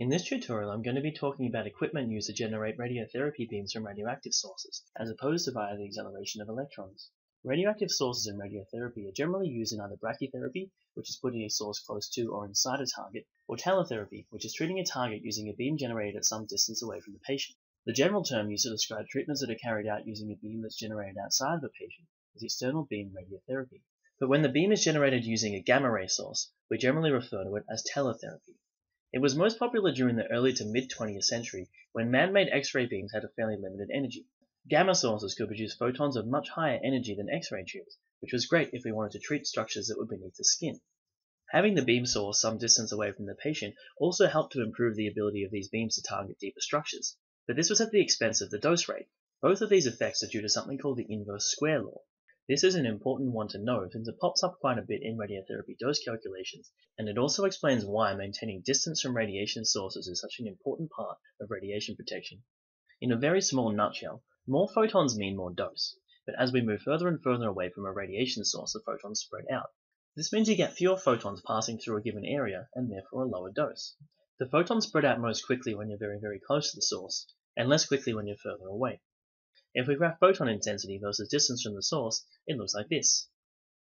In this tutorial I'm going to be talking about equipment used to generate radiotherapy beams from radioactive sources, as opposed to via the acceleration of electrons. Radioactive sources in radiotherapy are generally used in either brachytherapy, which is putting a source close to or inside a target, or teletherapy, which is treating a target using a beam generated at some distance away from the patient. The general term used to describe treatments that are carried out using a beam that's generated outside of a patient is external beam radiotherapy. But when the beam is generated using a gamma ray source, we generally refer to it as teletherapy. It was most popular during the early to mid 20th century when man-made X-ray beams had a fairly limited energy. Gamma sources could produce photons of much higher energy than X-ray tubes, which was great if we wanted to treat structures that were beneath the skin. Having the beam source some distance away from the patient also helped to improve the ability of these beams to target deeper structures, but this was at the expense of the dose rate. Both of these effects are due to something called the inverse square law. This is an important one to know since it pops up quite a bit in radiotherapy dose calculations, and it also explains why maintaining distance from radiation sources is such an important part of radiation protection. In a very small nutshell, more photons mean more dose, but as we move further and further away from a radiation source the photons spread out. This means you get fewer photons passing through a given area and therefore a lower dose. The photons spread out most quickly when you're very very close to the source, and less quickly when you're further away. If we graph photon intensity versus distance from the source, it looks like this.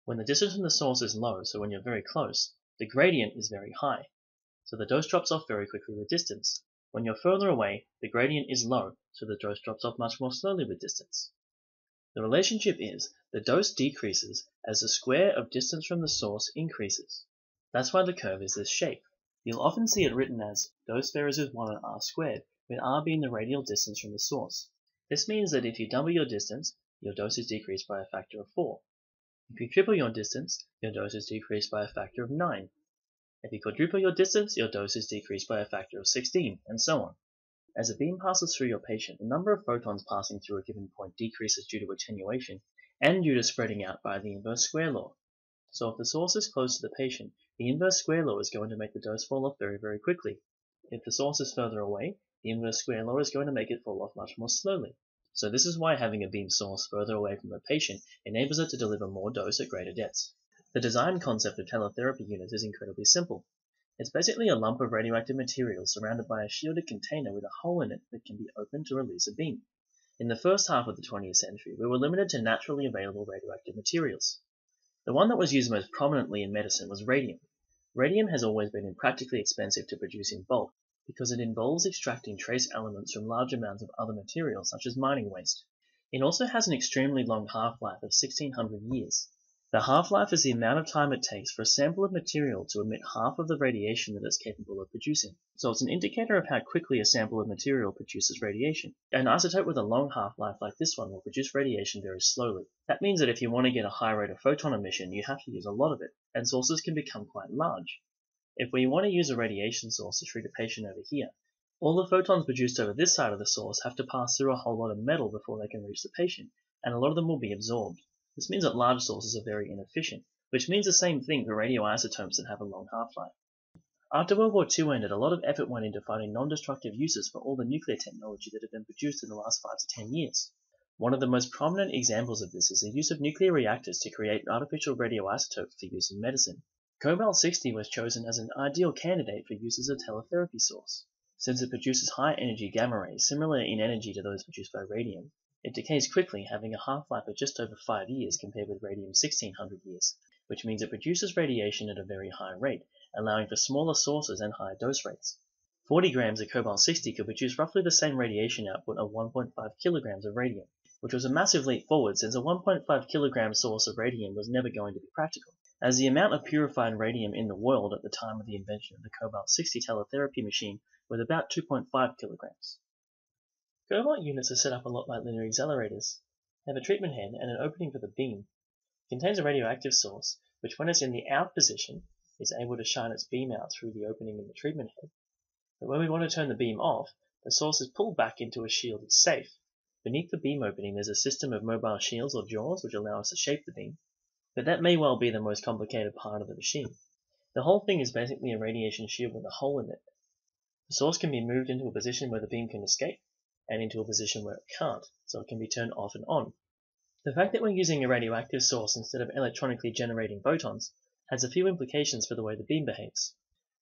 When the distance from the source is low, so when you're very close, the gradient is very high. So the dose drops off very quickly with distance. When you're further away, the gradient is low, so the dose drops off much more slowly with distance. The relationship is the dose decreases as the square of distance from the source increases. That's why the curve is this shape. You'll often see it written as dose varies with 1 r squared, with r being the radial distance from the source. This means that if you double your distance, your dose is decreased by a factor of 4. If you triple your distance, your dose is decreased by a factor of 9. If you quadruple your distance, your dose is decreased by a factor of 16, and so on. As a beam passes through your patient, the number of photons passing through a given point decreases due to attenuation and due to spreading out by the inverse square law. So if the source is close to the patient, the inverse square law is going to make the dose fall off very, very quickly. If the source is further away, the inverse square law is going to make it fall off much more slowly. So this is why having a beam source further away from a patient enables it to deliver more dose at greater depths. The design concept of teletherapy units is incredibly simple. It's basically a lump of radioactive material surrounded by a shielded container with a hole in it that can be opened to release a beam. In the first half of the 20th century, we were limited to naturally available radioactive materials. The one that was used most prominently in medicine was radium. Radium has always been impractically expensive to produce in bulk, because it involves extracting trace elements from large amounts of other materials such as mining waste. It also has an extremely long half-life of 1600 years. The half-life is the amount of time it takes for a sample of material to emit half of the radiation that it's capable of producing. So it's an indicator of how quickly a sample of material produces radiation. An isotope with a long half-life like this one will produce radiation very slowly. That means that if you want to get a high rate of photon emission, you have to use a lot of it, and sources can become quite large. If we want to use a radiation source to treat a patient over here, all the photons produced over this side of the source have to pass through a whole lot of metal before they can reach the patient, and a lot of them will be absorbed. This means that large sources are very inefficient, which means the same thing for radioisotopes that have a long half-life. After World War II ended, a lot of effort went into finding non-destructive uses for all the nuclear technology that had been produced in the last 5 to 10 years. One of the most prominent examples of this is the use of nuclear reactors to create artificial radioisotopes for use in medicine. Cobalt-60 was chosen as an ideal candidate for use as a teletherapy source. Since it produces high energy gamma rays similar in energy to those produced by radium, it decays quickly having a half-life of just over 5 years compared with radium's 1600 years, which means it produces radiation at a very high rate, allowing for smaller sources and higher dose rates. 40 grams of cobalt-60 could produce roughly the same radiation output of 1.5 kilograms of radium, which was a massive leap forward since a 1.5 kilogram source of radium was never going to be practical as the amount of purified radium in the world at the time of the invention of the cobalt-60 teletherapy machine was about 2.5 kilograms. Cobalt units are set up a lot like linear accelerators. They have a treatment head and an opening for the beam. It contains a radioactive source, which when it's in the out position, is able to shine its beam out through the opening in the treatment head. But when we want to turn the beam off, the source is pulled back into a shield that's safe. Beneath the beam opening there's a system of mobile shields or jaws which allow us to shape the beam. But that may well be the most complicated part of the machine. The whole thing is basically a radiation shield with a hole in it. The source can be moved into a position where the beam can escape, and into a position where it can't, so it can be turned off and on. The fact that we're using a radioactive source instead of electronically generating photons has a few implications for the way the beam behaves.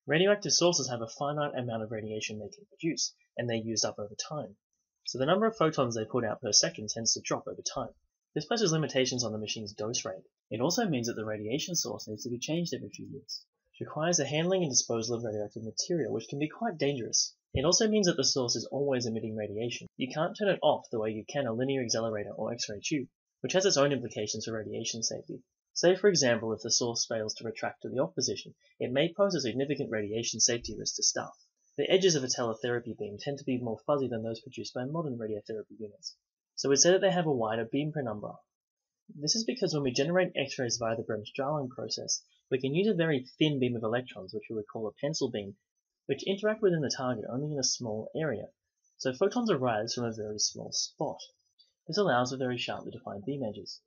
Radioactive sources have a finite amount of radiation they can produce, and they're used up over time. So the number of photons they put out per second tends to drop over time. This places limitations on the machine's dose rate. It also means that the radiation source needs to be changed every few years. It requires the handling and disposal of radioactive material, which can be quite dangerous. It also means that the source is always emitting radiation. You can't turn it off the way you can a linear accelerator or X-ray tube, which has its own implications for radiation safety. Say, for example, if the source fails to retract to the off position, it may pose a significant radiation safety risk to staff. The edges of a teletherapy beam tend to be more fuzzy than those produced by modern radiotherapy units, so we'd say that they have a wider beam penumbra. This is because when we generate X-rays via the Bremsstrahlung process, we can use a very thin beam of electrons, which we would call a pencil beam, which interact within the target only in a small area. So photons arise from a very small spot. This allows for very sharply defined beam edges.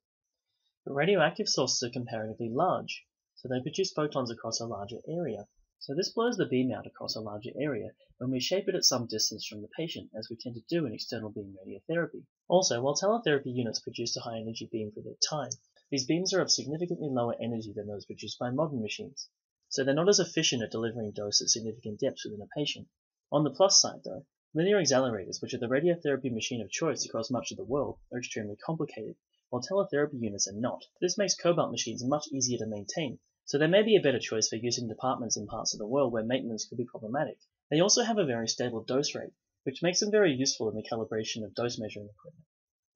But radioactive sources are comparatively large, so they produce photons across a larger area. So this blows the beam out across a larger area when we shape it at some distance from the patient, as we tend to do in external beam radiotherapy. Also, while teletherapy units produce a high energy beam for their time, these beams are of significantly lower energy than those produced by modern machines, so they're not as efficient at delivering dose at significant depths within a patient. On the plus side, though, linear accelerators, which are the radiotherapy machine of choice across much of the world, are extremely complicated, while teletherapy units are not. This makes cobalt machines much easier to maintain, so they may be a better choice for using departments in parts of the world where maintenance could be problematic. They also have a very stable dose rate, which makes them very useful in the calibration of dose measuring equipment.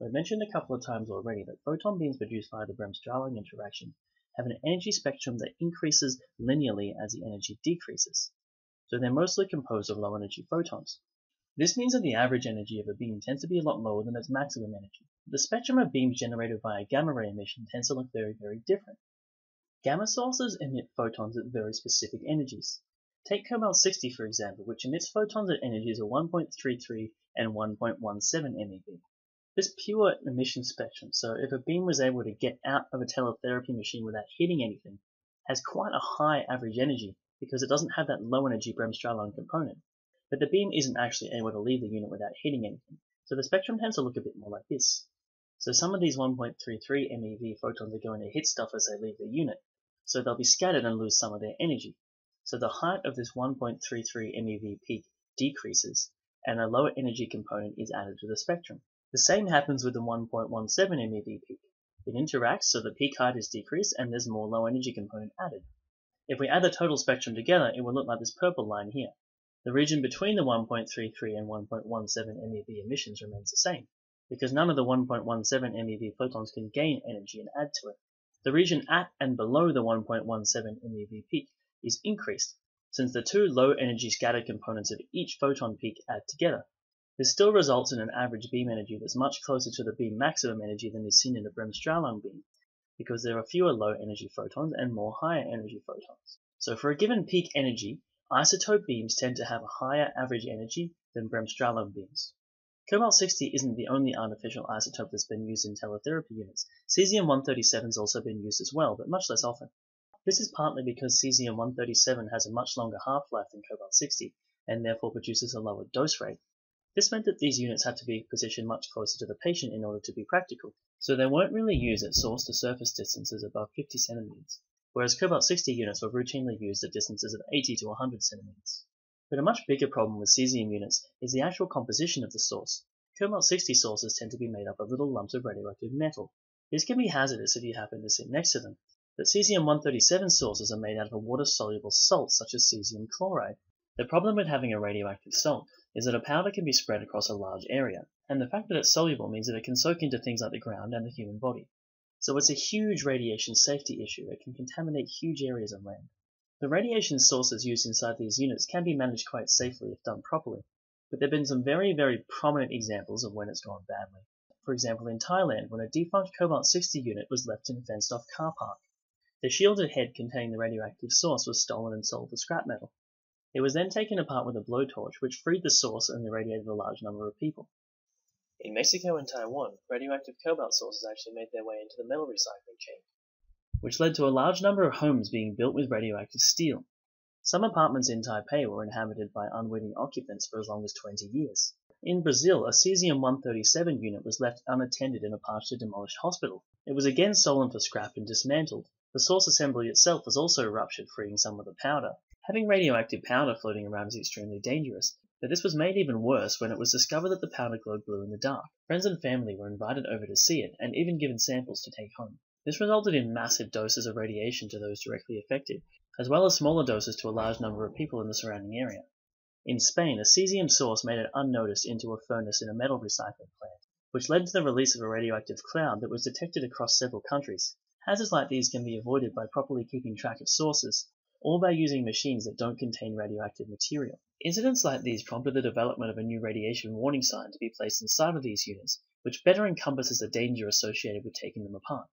I've mentioned a couple of times already that photon beams produced via the Bremsstrahlung interaction have an energy spectrum that increases linearly as the energy decreases, so they're mostly composed of low energy photons. This means that the average energy of a beam tends to be a lot lower than its maximum energy. The spectrum of beams generated via gamma ray emission tends to look very, very different. Gamma sources emit photons at very specific energies. Take cobalt-60 for example, which emits photons at energies of 1.33 and 1.17 MeV. This pure emission spectrum, so if a beam was able to get out of a teletherapy machine without hitting anything, has quite a high average energy because it doesn't have that low energy Bremsstrahlung component. But the beam isn't actually able to leave the unit without hitting anything, so the spectrum tends to look a bit more like this. So some of these 1.33 MeV photons are going to hit stuff as they leave the unit, so they'll be scattered and lose some of their energy. So the height of this 1.33 MeV peak decreases, and a lower energy component is added to the spectrum. The same happens with the 1.17 MeV peak. It interacts so the peak height is decreased and there's more low energy component added. If we add the total spectrum together, it will look like this purple line here. The region between the 1.33 and 1.17 MeV emissions remains the same, because none of the 1.17 MeV photons can gain energy and add to it. The region at and below the 1.17 MeV peak is increased, since the two low energy scattered components of each photon peak add together. This still results in an average beam energy that's much closer to the beam maximum energy than is seen in a Bremsstrahlung beam, because there are fewer low energy photons and more higher energy photons. So for a given peak energy, isotope beams tend to have a higher average energy than Bremsstrahlung beams. Cobalt-60 isn't the only artificial isotope that's been used in teletherapy units. Cesium-137 has also been used as well, but much less often. This is partly because Cesium-137 has a much longer half-life than Cobalt-60, and therefore produces a lower dose rate. This meant that these units had to be positioned much closer to the patient in order to be practical, so they weren't really used at source to surface distances above 50 centimeters, whereas Cobalt-60 units were routinely used at distances of 80 to 100 centimeters. But a much bigger problem with cesium units is the actual composition of the source. Cobalt-60 sources tend to be made up of little lumps of radioactive metal. These can be hazardous if you happen to sit next to them. But cesium-137 sources are made out of a water-soluble salt such as cesium chloride. The problem with having a radioactive salt is that a powder can be spread across a large area, and the fact that it's soluble means that it can soak into things like the ground and the human body. So it's a huge radiation safety issue. It can contaminate huge areas of land. The radiation sources used inside these units can be managed quite safely if done properly, but there have been some very, very prominent examples of when it's gone badly. For example, in Thailand, when a defunct cobalt-60 unit was left in a fenced-off car park. The shielded head containing the radioactive source was stolen and sold for scrap metal. It was then taken apart with a blowtorch, which freed the source and irradiated a large number of people. In Mexico and Taiwan, radioactive cobalt sources actually made their way into the metal recycling chain which led to a large number of homes being built with radioactive steel. Some apartments in Taipei were inhabited by unwitting occupants for as long as 20 years. In Brazil, a cesium-137 unit was left unattended in a partially demolished hospital. It was again stolen for scrap and dismantled. The source assembly itself was also ruptured, freeing some of the powder. Having radioactive powder floating around is extremely dangerous, but this was made even worse when it was discovered that the powder glowed blue in the dark. Friends and family were invited over to see it and even given samples to take home. This resulted in massive doses of radiation to those directly affected, as well as smaller doses to a large number of people in the surrounding area. In Spain, a cesium source made it unnoticed into a furnace in a metal recycling plant, which led to the release of a radioactive cloud that was detected across several countries. Hazards like these can be avoided by properly keeping track of sources, or by using machines that don't contain radioactive material. Incidents like these prompted the development of a new radiation warning sign to be placed inside of these units, which better encompasses the danger associated with taking them apart.